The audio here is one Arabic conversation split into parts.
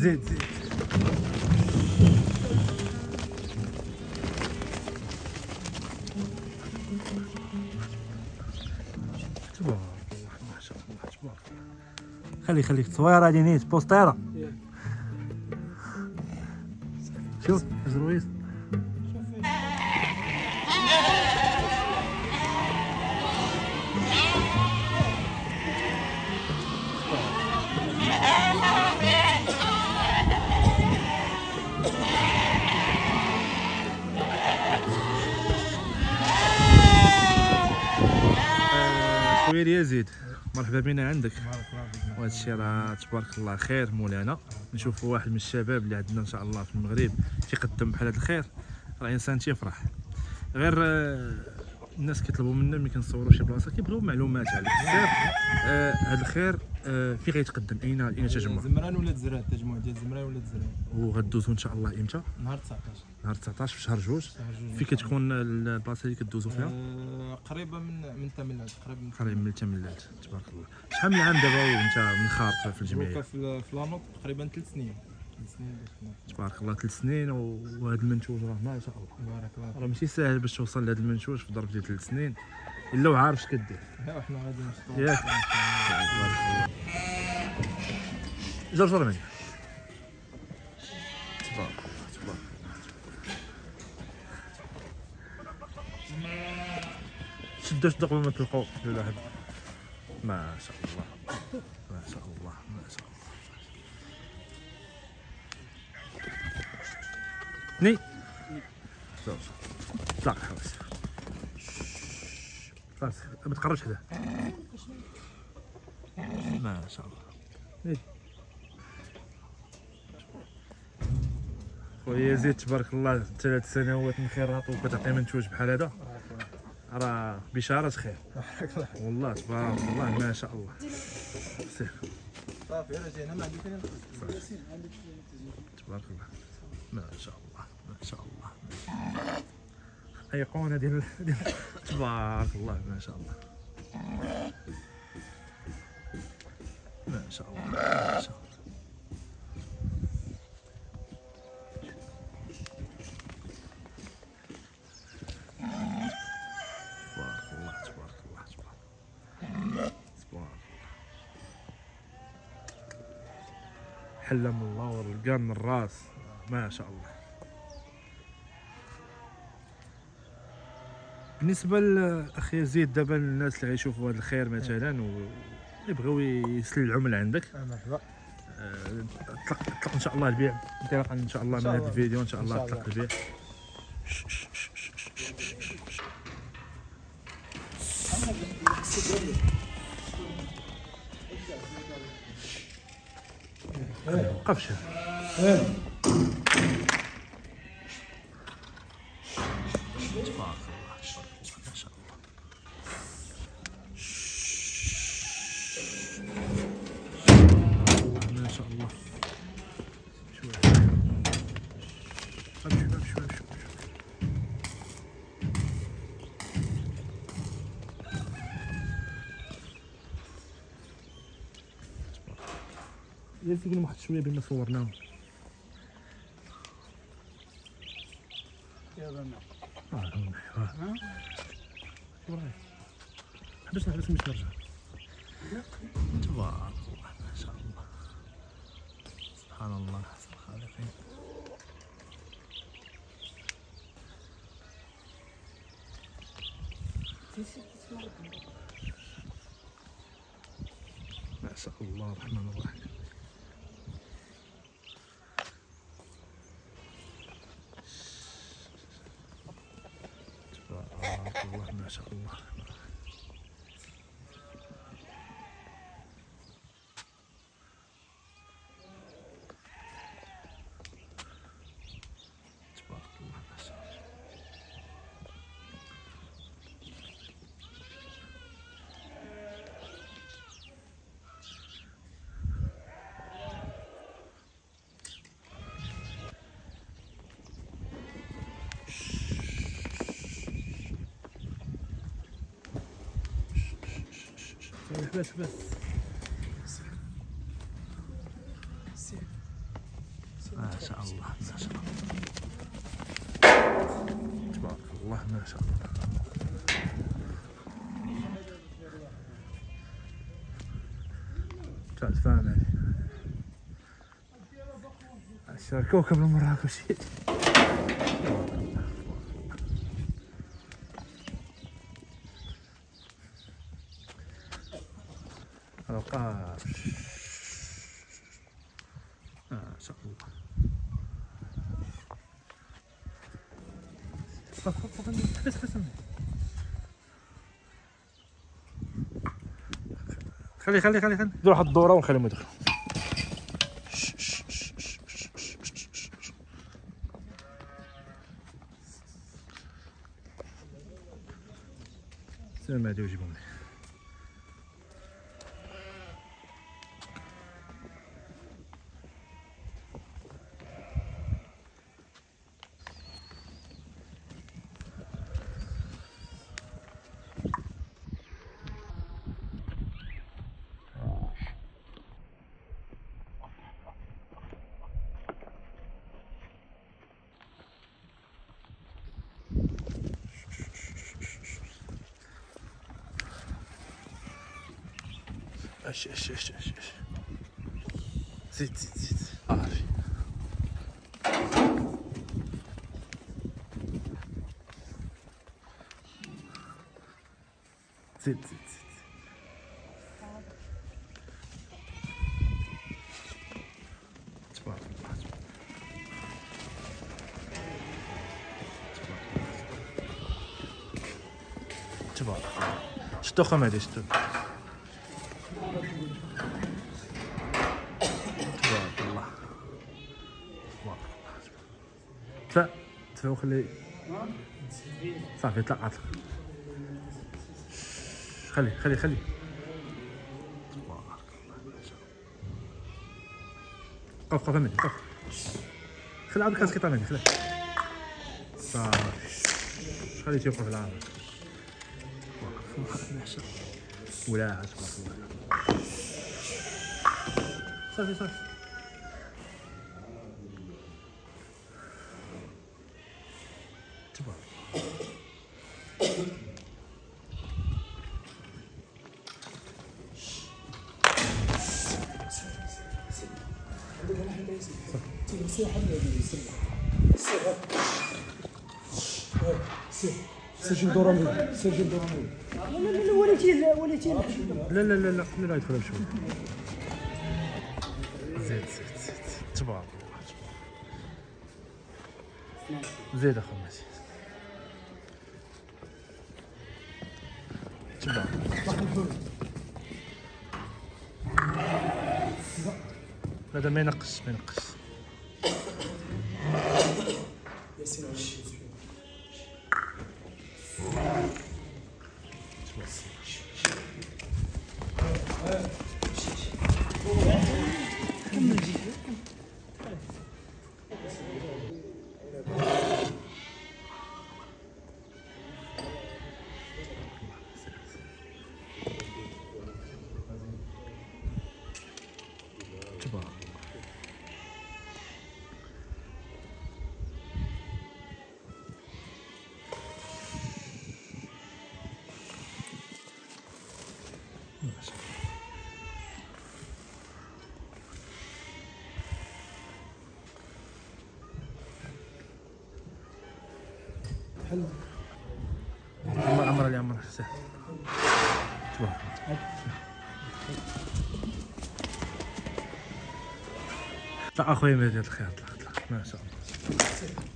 زيد زيد تبارك الله ما شاء الله تبارك الله خلي. خليك تصويره هادي نيت بوستيرة. خويا يزيد مرحبا بنا عندك. وهذا الشيء راه تبارك الله خير مولانا. نشوفوا واحد من الشباب اللي عندنا إن شاء الله في المغرب تيقدم بحال هذا الخير. راه إنسان تيفرح غير آه، الناس كيطلبوا منا ملي كنصوروا شي بلاصة كيبغيو معلومات على بزاف. آه، هذا الخير فين غيتقدم. اين أين تجمع؟ زمران ولا تزرع التجمع ديال زمران ولا تزرع وغدوزو إن شاء الله إمتى؟ نهار 19 نهار 19 في شهر جوج. شهر جوج فين كتكون البلاصة اللي كدوزو فيها؟ آه، قريبة من من تمنات قريب من قريب من التملات تبارك الله. شحال من عام دابا وانت منخرط في الجمعية؟ في لانوط تقريبا ثلاث سنين. تبارك الله ثلاث سنين وهذا المنتوج راه ما شاء الله. بارك الله. راه ماشي ساهل باش توصل لهذا المنتوج في ظرف ديال ثلاث سنين. إلا وعارف اش كدير وحنا غادي نشتغلوا ياك. تبارك مني تبارك الله تبارك الله شدوا شدوا قبل ما تلقوا ما شاء الله. ما شاء الله. ني. زوج طلع الحواس خلاص ما تقربش حدا ما شاء الله. خويا يزيد تبارك الله ثلاث سنوات من خيرات وكتعطي منتوج بحال هذا. راه بشارة خير. والله تبارك الله ما شاء الله. سير. صافي راه جينا ما عندي فين تبارك الله. ما شاء الله. ايقونه ديال تبارك الله ما شاء الله. ما شاء الله ما شاء الله. حلم الله ورقان الراس. ما شاء الله. بالنسبة لأخي يزيد دابا الناس اللي غيشوفوا هذا الخير مثلا ويبغيو يسلعوا من عندك. مرحبا. آه، اطلق اطلق إن شاء الله البيع. انطلاقا إن شاء الله من شاء هذا الله. الفيديو إن شاء الله شاء اطلق الله. البيع. وقفش تبارك ما شاء الله. شوي. امشي امشي امشي يا فيك واحد شوية بين ما صورناهم آه ها؟ حبس نحبس مش نرجع تبارك الله ما شاء الله. سبحان الله أحسن الخالقين. ما شاء الله الرحمن الرحيم تبارك الله ما شاء الله تبارك الله ما شاء الله حبس حبس ما شاء الله ما شاء الله. تبارك الله ما شاء الله. تعال فاهم كوكب المراكشي رقاش ما شاء الله خلاص خلاص خلاص بس بس خلي خلي خلي خلي. واحد الدورة ونخليهم يدخلوا. سلام هادي وجيبهم لي. اش اش اش اش اش زيد زيد زيد عافي زيد زيد زيد تبارك الله تبارك الله شتو خمادي شتو تبارك الله تبارك الله دفع دفع وخلي صافي طلع عطلق. خلي خلي خلي. قف قف امني قف خلي عاد الكاس قطع مني خلي. صافي. خلي تيوقف العام ولا الله صافي صافي. سجل لا لا لا لا لا لا لا لا زيد زيد زيد تبارك الله. زيد اخو مزيد تبارك هذا ما ينقص ما ينقص ياسين عمر عمر اللي عمر سهل. طلع اخويا مهدي هاد الخير. طلع طلع ما شاء الله.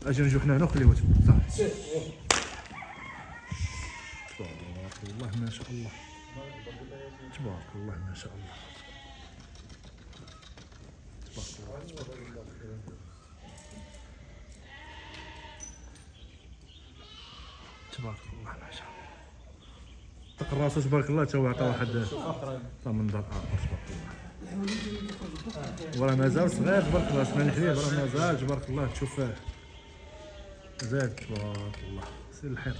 أجي نجو حنا هنا وخليه يتبع صافي تبارك الله ما شاء الله. تبارك الله ما شاء الله. تبارك الله تبارك الله تبارك الله ما شاء الله طق راسو تبارك الله تا هو عطى واحد؟ تا منظر آخر تبارك الله وراه مازال صغير تبارك الله اسمعني حبيب راه مازال تبارك الله تشوف. زاد تبارك الله سير الحيط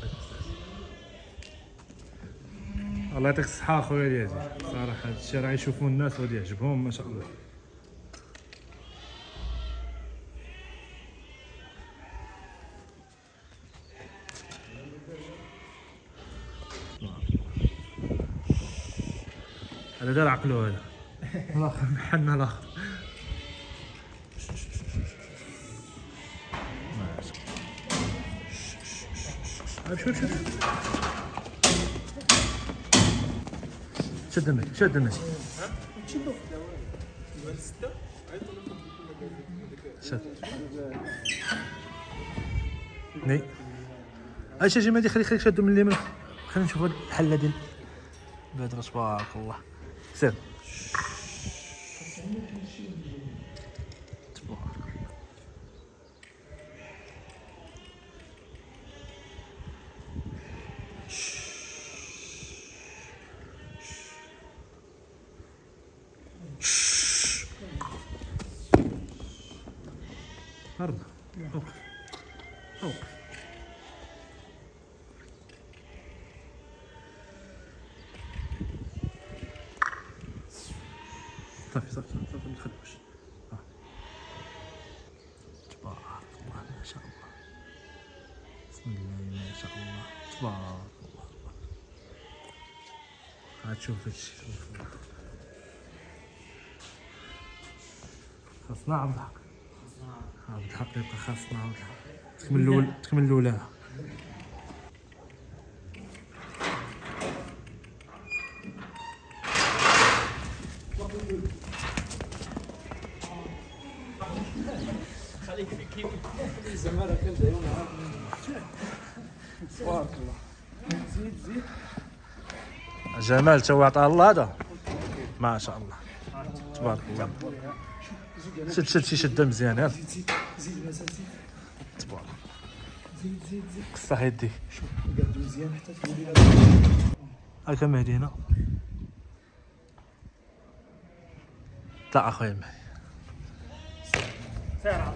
الله يعطيك الصحة خويا اليزيد صراحة هاد الشيء راه يشوفوا الناس وغادي يعجبهم ما شاء الله. هذا دار عقلو هذا. الآخر. محنا الآخر. شوف شوف. شد الماء شد الماء شد. ني. اش أجي مادي خليك خليك شدو من اليمين. خلينا نشوفوا الحله ديال بدر تبارك الله. سير صافي صافي ما تخلوش آه. تبارك الله ما شاء الله. بسم الله ما شاء الله. تبارك الله. عاد شوف هادشي شوف. خاصنا عبد الحق. عبد الحقيقة خاصنا عبد الحق. تكمل الأول تكمل الأولى زعما كان داير تبارك الله زيد زيد جمال تو عطاه الله هذا. ما شاء الله. تبارك الله. شد شد شي شده مزيان يلا. تبارك قصه يديك قاد مزيان حتى تولي هاكا مهدي هنا؟ طلع اخويا مهدي عارف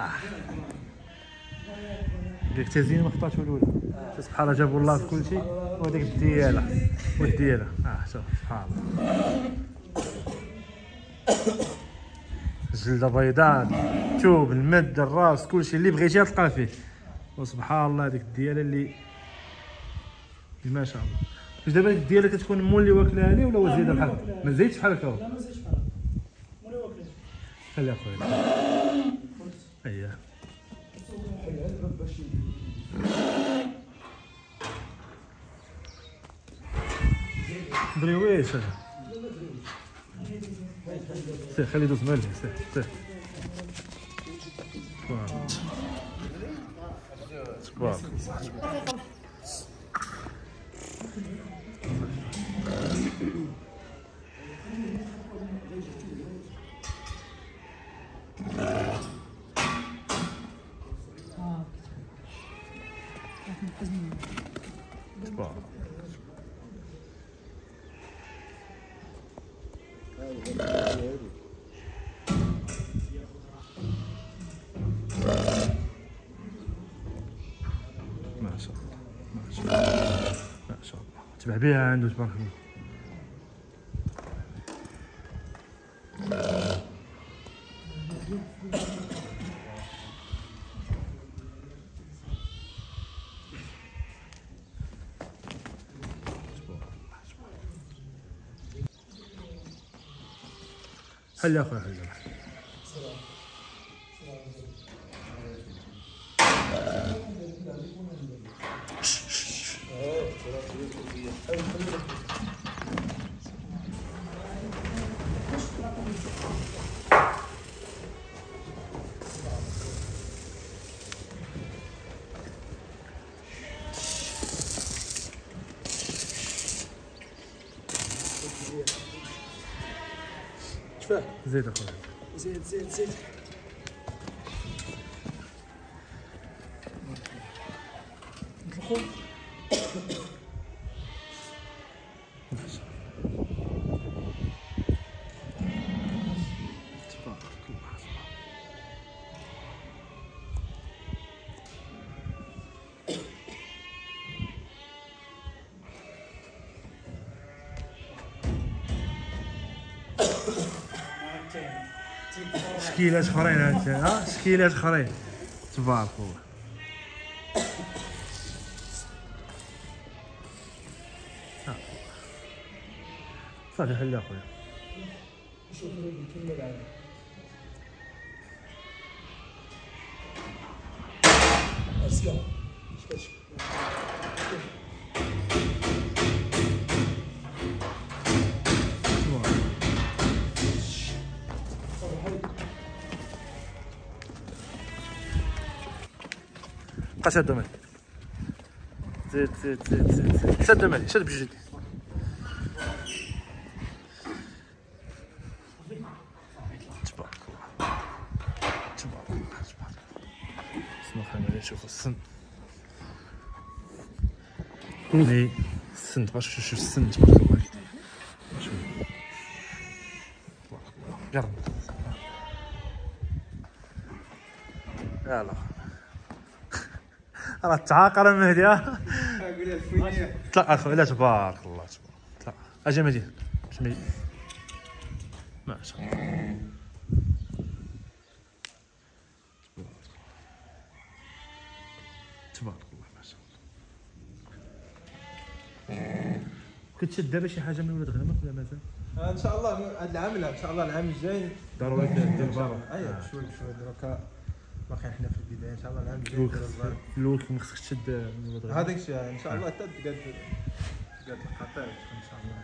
يلعب ديك تزيين ما خطاتش الاولى سبحان الله جابوا الله في كل شيء وهذيك الديالة والدياله آه شوف سبحان الله. الجلده بيضاء الثوب المد الراس كل شيء اللي بغيتي تلقاه فيه. وسبحان الله هذيك الديالة اللي ما شاء الله. واش دابا هذيك الديالة كتكون مول اللي واكلها لي ولا هو زايده بحال؟ ما زايدش بحال هكا هو. لا ما زيدش بحال مولي واكل خلي أخويا. دريويش سير خلي يدوز مالي سير سير تبارك ما شاء الله ما شاء الله ما شاء الله تبع بها عنده تبارك الله هل يا أخوي هل شفاه زيد أخوي زيد زيد زيد نطلقوا شكيلات اخرين ها؟ شكيلات اخرين. تبارك الله. صافي حل أخويا. اسلام تبارك بقى شادو مالي زيد زيد زيد زيد زيد شادو مالي شاد بجوج يديك تبارك الله تبارك الله تبارك الله سنو خلينا نشوفو السن لي السن تبارك شوف السن تبارك الله تبارك الله قرب يلا راه تعاقر المهدي طلع اخويا لا تبارك الله تبارك طلع أجي مهدي شمي ما شاء الله. تبارك الله ما شاء الله. كتشد دابا شي حاجة من ولاد غنمك ولا مازال؟ إن شاء الله هذا العام لا إن شاء الله العام الجاي. ضروري دير البارو ايوا شوي شوي دروكا. باقي حنا في إن شاء الله العام الجاي الأول نديرو البار. خصك- الأول كون خصك تشد هذاك الشيء إن شاء الله حتى تقاد تقاد الخطير إن شاء الله